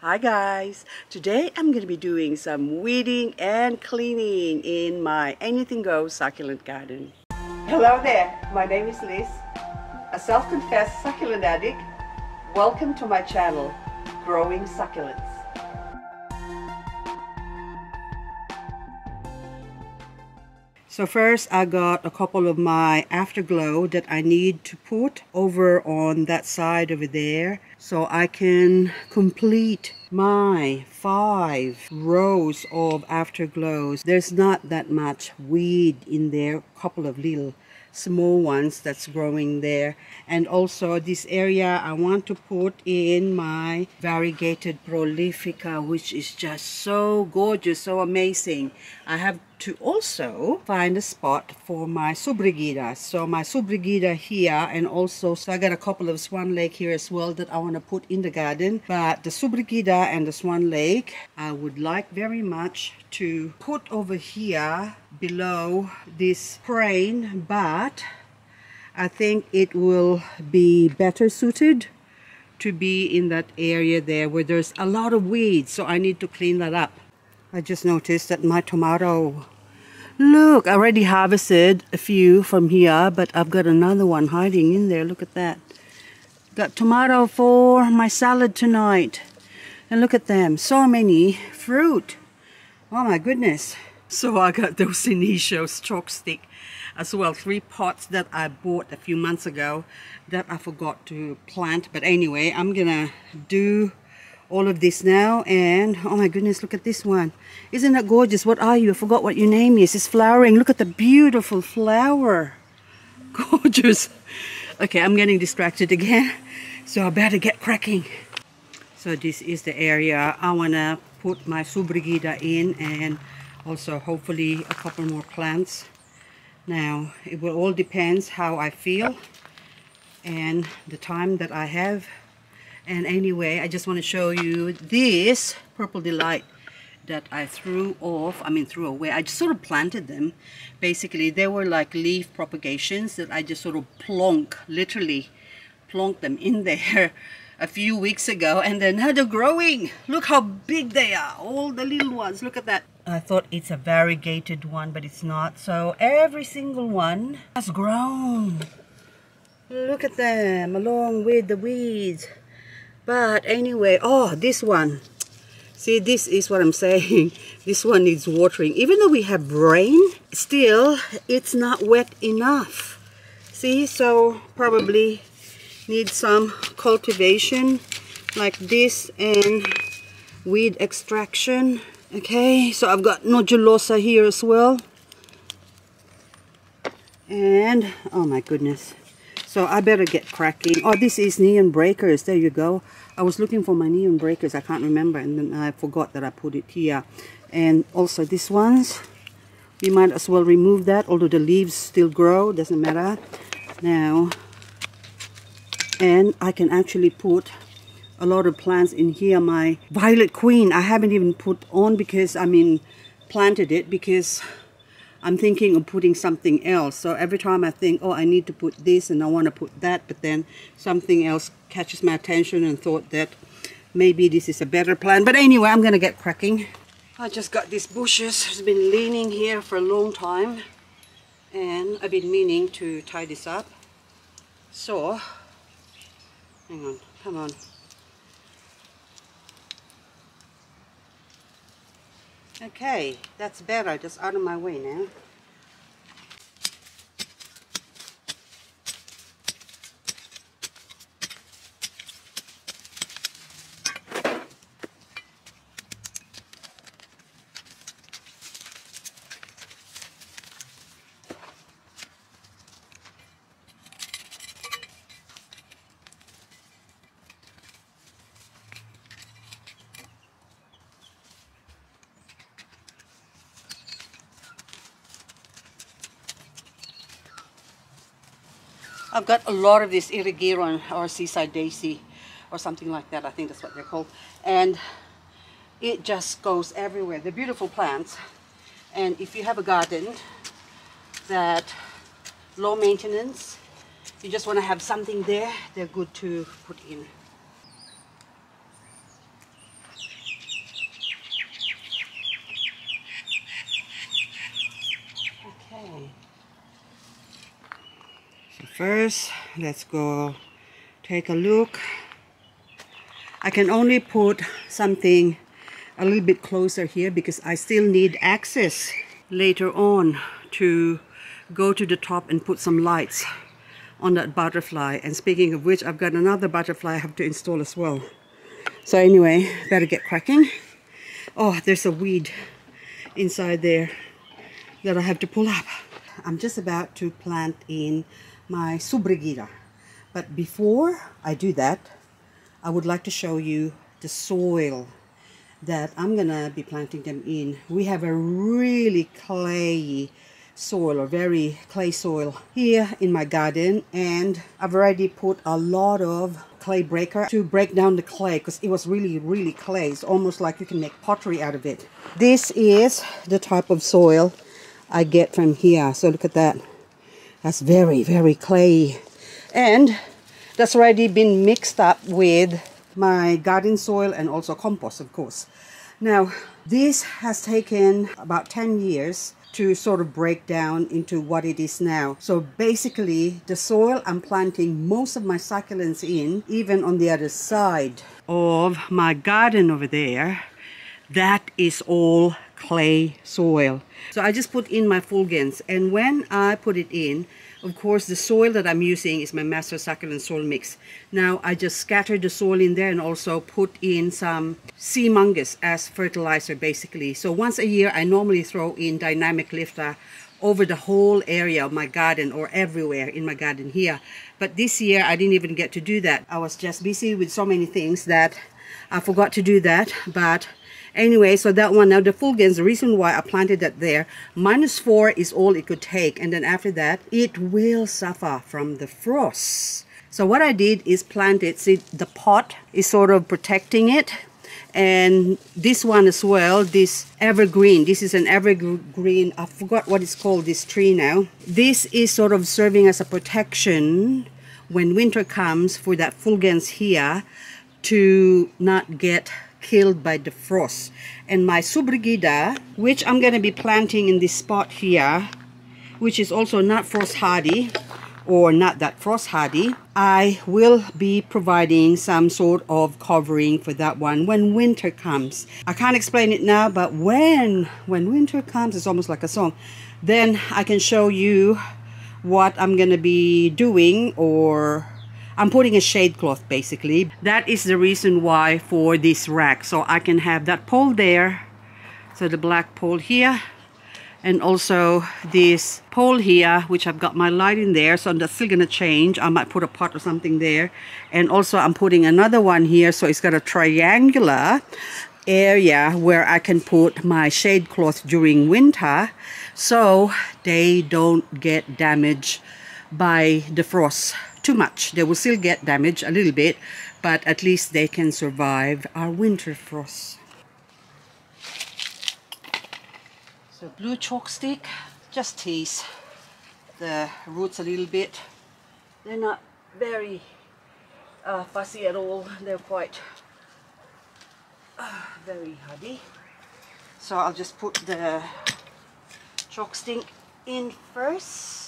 Hi guys! Today I'm going to be doing some weeding and cleaning in my Anything Goes succulent garden. Hello there, my name is Liz, a self-confessed succulent addict. Welcome to my channel, Growing Succulents. So first I got a couple of my afterglow that I need to put over on that side over there so I can complete my five rows of afterglows. There's not that much weed in there, a couple of little small ones that's growing there and also this area I want to put in my variegated prolifica which is just so gorgeous so amazing I have to also find a spot for my subrigida so my subrigida here and also so I got a couple of swan lake here as well that I want to put in the garden. But the subrigida and the swan lake I would like very much to put over here below this crane but I think it will be better suited to be in that area there where there's a lot of weeds. So I need to clean that up I just noticed that my tomato look I already harvested a few from here but I've got another one hiding in there look at that got tomato for my salad tonight and look at them so many fruit Oh my goodness. So I got those stroke stick as well. Three pots that I bought a few months ago that I forgot to plant. But anyway, I'm gonna do all of this now and oh my goodness look at this one. Isn't that gorgeous? What are you? I forgot what your name is. It's flowering. Look at the beautiful flower. Gorgeous. Okay I'm getting distracted again so I better get cracking. So this is the area I want to put my subrigida in and also hopefully a couple more plants. Now it will all depends how I feel and the time that I have. And anyway, I just want to show you this Purple Delight that I threw off, I mean threw away. I just sort of planted them. Basically, they were like leaf propagations that I just sort of plonk, literally plonk them in there a few weeks ago and then now they're growing. Look how big they are, all the little ones. Look at that. I thought it's a variegated one, but it's not. So every single one has grown. Look at them along with the weeds. But anyway, oh, this one. See, this is what I'm saying. This one needs watering. Even though we have rain, still, it's not wet enough. See, so probably need some cultivation like this and weed extraction okay so I've got nodulosa here as well and oh my goodness so I better get cracking. Oh this is neon breakers. There you go. I was looking for my neon breakers. I can't remember and then I forgot that I put it here. And also this ones we might as well remove that although the leaves still grow doesn't matter. Now and I can actually put a lot of plants in here. My violet queen I haven't even put on because I mean planted it because I'm thinking of putting something else. So every time I think oh I need to put this and I want to put that but then something else catches my attention and thought that maybe this is a better plan. But anyway I'm gonna get cracking. I just got these bushes. It's been leaning here for a long time and I've been meaning to tie this up. So Hang on, come on. Okay, that's better, just out of my way now. I've got a lot of this erigeron or seaside daisy or something like that. I think that's what they're called. And it just goes everywhere. They're beautiful plants. And if you have a garden that low maintenance, you just want to have something there, they're good to put in. First. Let's go take a look. I can only put something a little bit closer here because I still need access later on to go to the top and put some lights on that butterfly. And speaking of which I've got another butterfly I have to install as well. So anyway better get cracking. Oh there's a weed inside there that I have to pull up. I'm just about to plant in my subrigida but before I do that I would like to show you the soil that I'm gonna be planting them in. We have a really clayy soil or very clay soil here in my garden and I've already put a lot of clay breaker to break down the clay because it was really really clay. It's almost like you can make pottery out of it. This is the type of soil I get from here. So look at that that's very very clay and that's already been mixed up with my garden soil and also compost of course now this has taken about 10 years to sort of break down into what it is now. So basically the soil I'm planting most of my succulents in, even on the other side of my garden over there, that is all clay soil. So I just put in my fulgens and when I put it in, of course, the soil that I'm using is my Master Succulent Soil Mix. Now, I just scattered the soil in there and also put in some Seamungus as fertilizer, basically. So once a year, I normally throw in Dynamic Lifter over the whole area of my garden or everywhere in my garden here. But this year, I didn't even get to do that. I was just busy with so many things that I forgot to do that. But Anyway, so that one, now the Fulgens, the reason why I planted that there, minus four is all it could take. And then after that, it will suffer from the frost. So what I did is plant it, see the pot is sort of protecting it. And this one as well, this evergreen, this is an evergreen, I forgot what it's called, this tree now. This is sort of serving as a protection when winter comes for that fulgens here to not get killed by the frost. And my subrigida, which I'm going to be planting in this spot here, which is also not frost hardy or not that frost hardy, I will be providing some sort of covering for that one when winter comes. I can't explain it now, but when, when winter comes, it's almost like a song, then I can show you what I'm going to be doing or I'm putting a shade cloth basically. That is the reason why for this rack. So I can have that pole there. So the black pole here. And also this pole here, which I've got my light in there. So that's still going to change. I might put a pot or something there. And also I'm putting another one here. So it's got a triangular area where I can put my shade cloth during winter so they don't get damaged by the frost too much. They will still get damaged a little bit, but at least they can survive our winter frost. So blue chalk stick, just tease the roots a little bit. They're not very uh, fussy at all. They're quite uh, very hardy. So I'll just put the chalk stick in first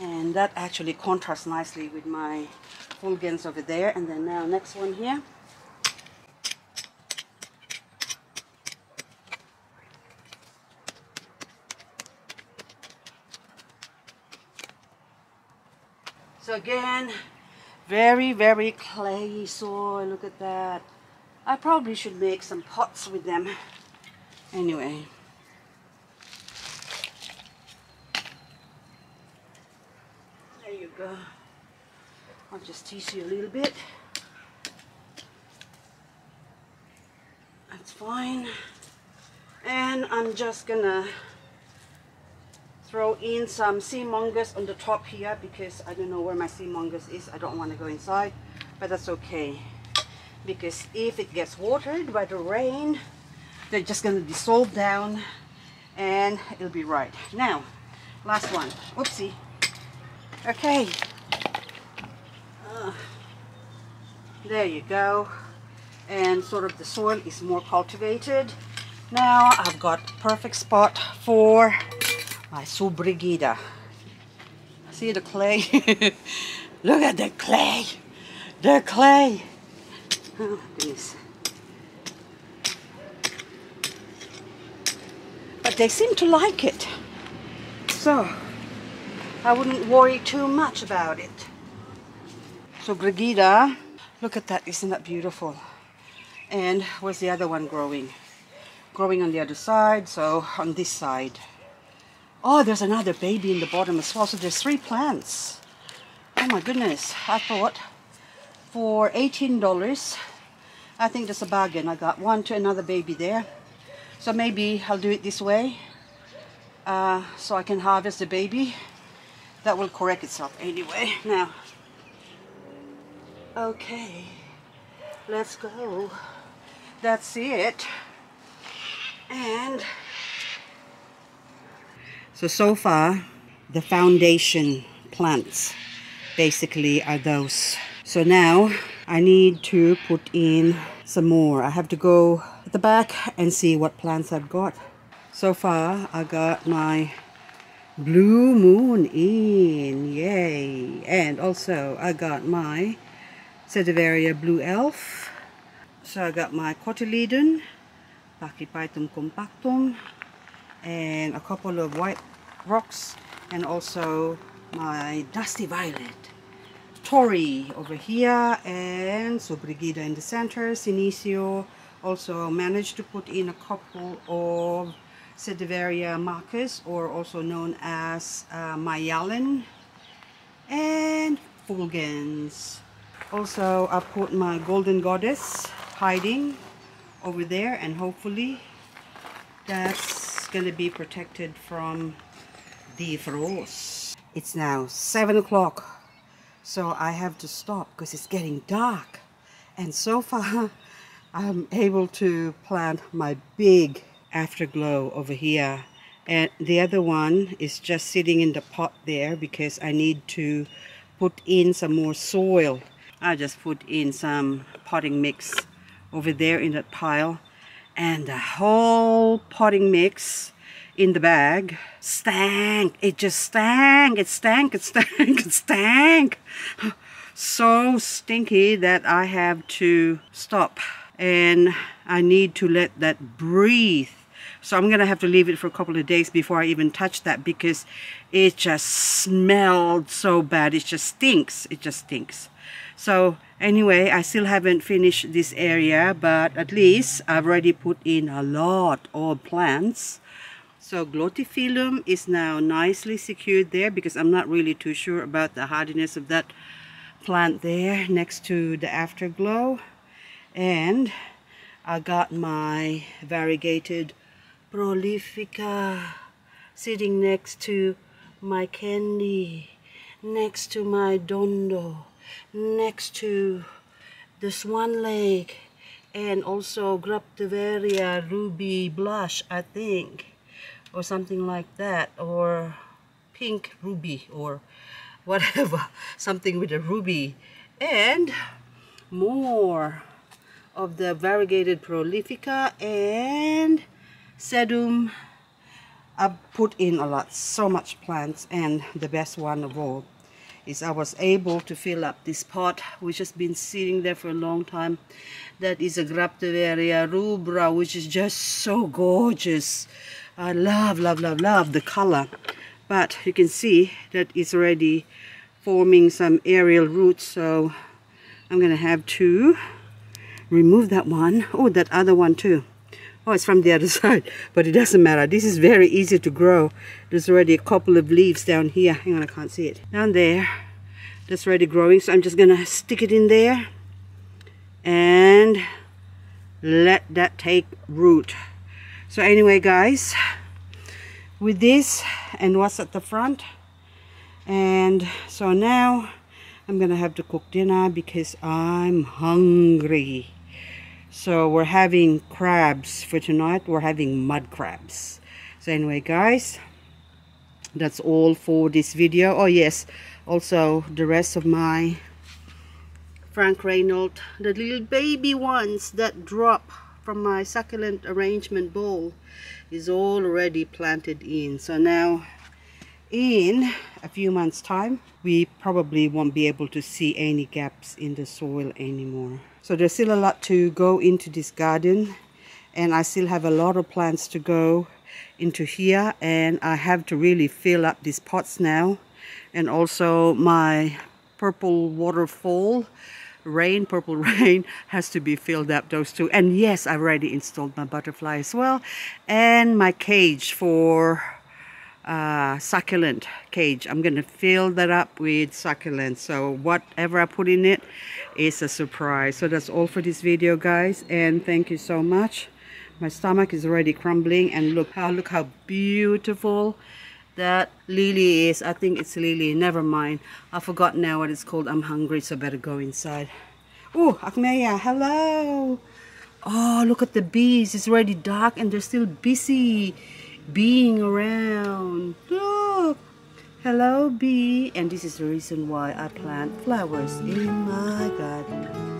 and that actually contrasts nicely with my fulgens over there. And then now next one here. So again very very clayey soil. Look at that. I probably should make some pots with them. Anyway go. I'll just tease you a little bit. That's fine. And I'm just gonna throw in some Seamungus on the top here because I don't know where my Seamungus is. I don't want to go inside, but that's okay. Because if it gets watered by the rain, they're just gonna dissolve down and it'll be right. Now, last one. Oopsie. Okay. Uh, there you go. And sort of the soil is more cultivated. Now I've got perfect spot for my subrigida. See the clay? Look at the clay. The clay. Oh. But they seem to like it. So, I wouldn't worry too much about it. So Grigida, look at that, isn't that beautiful? And where's the other one growing? Growing on the other side, so on this side. Oh, there's another baby in the bottom as well. So there's three plants. Oh my goodness. I thought for $18, I think that's a bargain. I got one to another baby there. So maybe I'll do it this way. Uh, so I can harvest the baby. That will correct itself anyway. Now, okay, let's go. That's it. And so, so far, the foundation plants basically are those. So now I need to put in some more. I have to go at the back and see what plants I've got. So far, I got my blue moon in, yay! And also, I got my Sedeveria blue elf. So I got my cotyledon, Pachyphytum compactum, and a couple of white rocks and also my dusty violet Tori over here and so Brigida in the center Senecio also managed to put in a couple of Sedeveria Marcus or also known as uh, Myalin and Fulgens also I put my golden goddess hiding over there and hopefully that's gonna be protected from the frost. It's now 7 o'clock, so I have to stop because it's getting dark. And so far, I'm able to plant my big afterglow over here. And the other one is just sitting in the pot there because I need to put in some more soil. I just put in some potting mix over there in that pile. And the whole potting mix in the bag stank. It just stank. It stank. It stank. It stank. So stinky that I have to stop and I need to let that breathe. So I'm going to have to leave it for a couple of days before I even touch that because it just smelled so bad. It just stinks. It just stinks. So anyway, I still haven't finished this area, but at least I've already put in a lot of plants so Glottiphyllum is now nicely secured there because I'm not really too sure about the hardiness of that plant there next to the afterglow. And I got my variegated prolifica sitting next to my candy, next to my dondo, next to the swan lake, and also Graptoveria uh, ruby blush, I think. Or something like that. Or pink ruby. Or whatever. Something with a ruby. And more of the variegated prolifica and sedum I put in a lot so much plants and the best one of all is I was able to fill up this pot which has been sitting there for a long time that is a Graptoveria rubra which is just so gorgeous I love, love, love, love the color. But you can see that it's already forming some aerial roots. So I'm to have to remove that one. Oh, that other one too. Oh, it's from the other side, but it doesn't matter. This is very easy to grow. There's already a couple of leaves down here. Hang on, I can't see it. Down there, that's already growing. So I'm just gonna stick it in there and let that take root. So anyway, guys, with this and what's at the front, and so now I'm gonna have to cook dinner because I'm hungry. So we're having crabs for tonight. We're having mud crabs. So anyway, guys, that's all for this video. Oh yes, also the rest of my Frank Reinelt, the little baby ones that drop from my succulent arrangement bowl is already planted in so now in a few months time we probably won't be able to see any gaps in the soil anymore so there's still a lot to go into this garden and I still have a lot of plants to go into here and I have to really fill up these pots now. And also my purple waterfall rain purple rain has to be filled up those two. And yes I've already installed my butterfly as well and my cage for uh, succulent cage. I'm gonna fill that up with succulent. So whatever I put in it is a surprise. So that's all for this video guys and thank you so much. My stomach is already crumbling and look how look how beautiful that lily is. I think it's lily. Never mind. I forgot now what it's called. I'm hungry so better go inside. Oh Aechmea hello. Oh look at the bees. It's already dark and they're still busy being around. Look. Hello bee. And this is the reason why I plant flowers in my garden